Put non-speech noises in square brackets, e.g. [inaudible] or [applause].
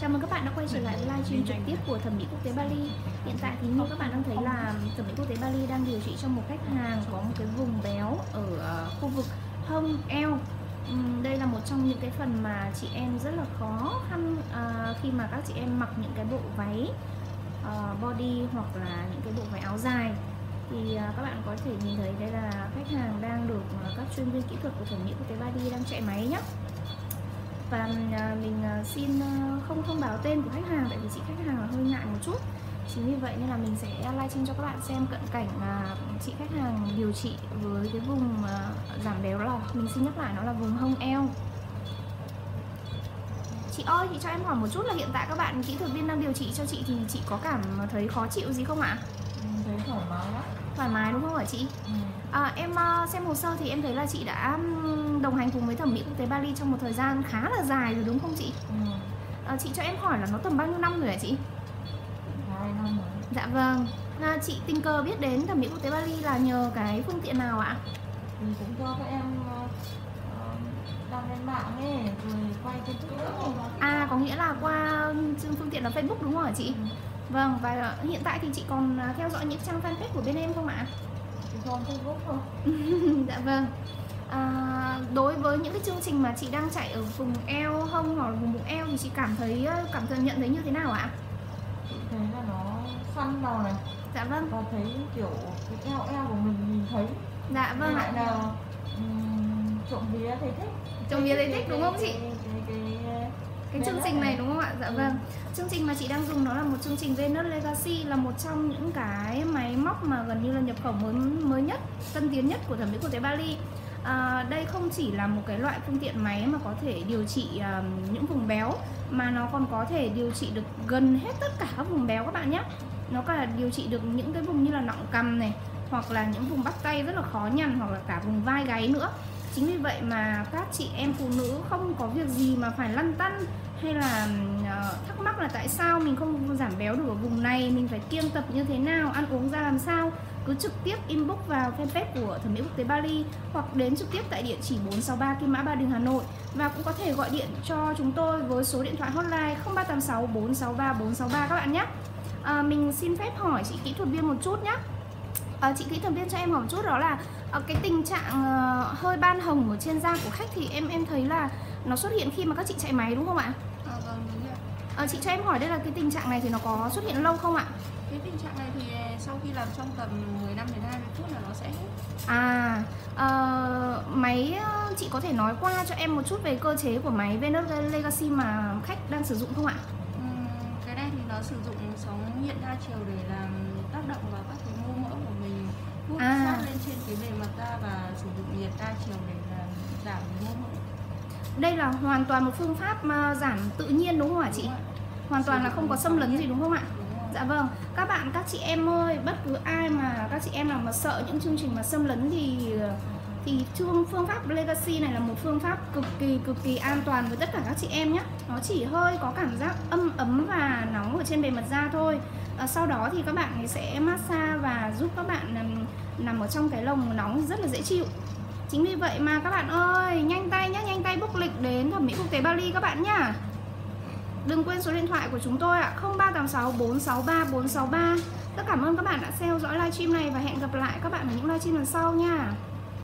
Chào mừng các bạn đã quay trở lại với livestream trực tiếp của thẩm mỹ quốc tế Bali. Hiện tại thì như các bạn đang thấy là thẩm mỹ quốc tế Bali đang điều trị cho một khách hàng có một cái vùng béo ở ờ, khu vực hông eo. Đây là một trong những cái phần mà chị em rất là khó khăn ờ, khi mà các chị em mặc những cái bộ váy ờ, body hoặc là những cái bộ váy áo dài thì các bạn có thể nhìn thấy đây là khách hàng đang được các chuyên viên kỹ thuật của thẩm mỹ quốc tế Bali đang chạy máy nhé và à, mình à, xin à, không thông báo tên của khách hàng tại vì chị khách hàng là hơi ngại một chút chính vì vậy nên là mình sẽ livestream cho các bạn xem cận cảnh à, chị khách hàng điều trị với cái vùng giảm béo đó là mình xin nhắc lại nó là vùng hông eo chị ơi chị cho em hỏi một chút là hiện tại các bạn kỹ thuật viên đang điều trị cho chị thì chị có cảm thấy khó chịu gì không ạ à? Thoải mái lắm thoải mái đúng không hả chị ừ. À, em uh, xem hồ sơ thì em thấy là chị đã đồng hành cùng với thẩm mỹ quốc tế Bali trong một thời gian khá là dài rồi đúng không chị? Ừ. À, chị cho em hỏi là nó tầm bao nhiêu năm rồi hả chị? Hai năm rồi Dạ vâng. À, chị tình cờ biết đến thẩm mỹ quốc tế Bali là nhờ cái phương tiện nào ạ? Mình cũng cho các em ờ, ờ, đăng lên mạng ấy Rồi quay trên Facebook À có nghĩa là qua phương tiện là Facebook đúng không hả chị? Ừ. Vâng và hiện tại thì chị còn à, theo dõi những trang fanpage của bên em không ạ? Chỉ cho Facebook thôi [laughs] dạ vâng. À, đối với những cái chương trình mà chị đang chạy ở vùng eo hông hoặc vùng bụng eo thì chị cảm thấy cảm thấy nhận thấy như thế nào ạ? Chị thấy là nó săn đầu này Dạ vâng. Và thấy kiểu cái eo eo của mình mình thấy Dạ vâng ạ. lại là um, trộm vía thấy thích Trộm vía thấy thích, đúng không chị? Cái, cái, chương trình này đúng không ạ? Dạ Ừ. vâng. Chương trình mà chị đang dùng nó là một chương trình Venus Legacy là một trong những cái máy móc mà gần như là nhập khẩu mới mới nhất, tân tiến nhất của thẩm mỹ quốc tế Bali. À, đây không chỉ là một cái loại phương tiện máy mà có thể điều trị um, những vùng béo mà nó còn có thể điều trị được gần hết tất cả các vùng béo các bạn nhé. Nó cả điều trị được những cái vùng như là nọng cằm này hoặc là những vùng bắp tay rất là khó nhằn hoặc là cả vùng vai gáy nữa. Chính vì vậy mà các chị em phụ nữ không có việc gì mà phải lăn tăn hay là ờ, thắc mắc là tại sao mình không giảm béo được ở vùng này mình phải kiêng tập như thế nào ăn uống ra làm sao. Cứ trực tiếp inbox vào fanpage của thẩm mỹ quốc tế Bali hoặc đến trực tiếp tại địa chỉ 463 Kim Mã Ba Đình Hà Nội và cũng có thể gọi điện cho chúng tôi với số điện thoại hotline 0386 463 463 các bạn nhé. À, mình xin phép hỏi chị kỹ thuật viên một chút nhé à, chị kỹ thuật viên cho em hỏi một chút đó là ờ, cái tình trạng ờ, hơi ban hồng ở trên da của khách thì em em thấy là nó xuất hiện khi mà các chị chạy máy đúng không ạ? À, vâng đúng ạ. À, chị cho em hỏi đây là cái tình trạng này thì nó có xuất hiện lâu không ạ? Cái tình trạng này thì sau khi làm trong tầm 15 đến 20 phút là nó sẽ hết. À, ờ, máy chị có thể nói qua cho em một chút về cơ chế của máy Venus Legacy mà khách đang sử dụng không ạ? Sử dụng sóng nhiệt đa chiều để làm tác động vào các cái mô mỡ của mình hút À. sát lên trên cái bề mặt da và sử dụng nhiệt đa chiều để làm giảm mô mỡ. Đây là hoàn toàn một phương pháp mà giảm tự nhiên đúng không hả chị? Đúng ạ. Hoàn toàn là không có xâm lấn gì đúng không ạ? Đúng. Dạ vâng, các bạn, các chị em ơi, bất cứ ai mà các chị em nào mà sợ những chương trình mà xâm lấn thì thì chương phương pháp Legacy này là một phương pháp cực kỳ cực kỳ an toàn với tất cả các chị em nhé. Nó chỉ hơi có cảm giác âm ấm và nóng ở trên bề mặt da thôi. À, sau đó thì các bạn ấy sẽ massage và giúp các bạn nằm, nằm ở trong cái lồng nóng rất là dễ chịu. Chính vì vậy mà các bạn ơi, nhanh tay nhé, nhanh tay book lịch đến thẩm mỹ quốc tế Bali các bạn nhá. Đừng quên số điện thoại của chúng tôi ạ 0386 463 463 Rất cảm ơn các bạn đã theo dõi livestream này Và hẹn gặp lại các bạn ở những livestream lần sau nha